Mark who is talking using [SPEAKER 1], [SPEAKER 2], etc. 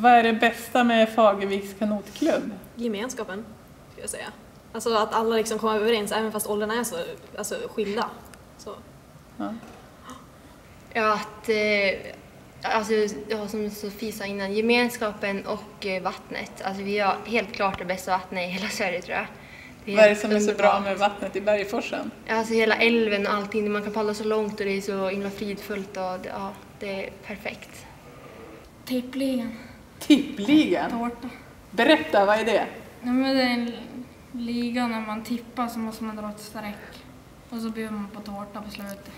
[SPEAKER 1] Vad är det bästa med Fagerviks kanotklubb?
[SPEAKER 2] Gemenskapen, skulle jag säga. Alltså att alla liksom kommer överens även fast åldrarna är så alltså, skilda. Så.
[SPEAKER 1] Ja.
[SPEAKER 3] Ja, att, eh, alltså, ja, som Sofie sa innan, gemenskapen och eh, vattnet. Alltså, vi har helt klart det bästa vattnet i hela Sverige tror jag.
[SPEAKER 1] Vad är det som är så bra med vattnet i Bergforsen?
[SPEAKER 3] Alltså hela älven och allting, man kan paddla så långt och det är så himla fridfullt och det, ja, det är perfekt.
[SPEAKER 4] Tippligan.
[SPEAKER 1] Tippligan?
[SPEAKER 4] Tårta.
[SPEAKER 1] Berätta, vad är det?
[SPEAKER 4] Nej, men det är en liga när man tippar så måste man dra ett streck. Och så bjuder man på tårta på slutet.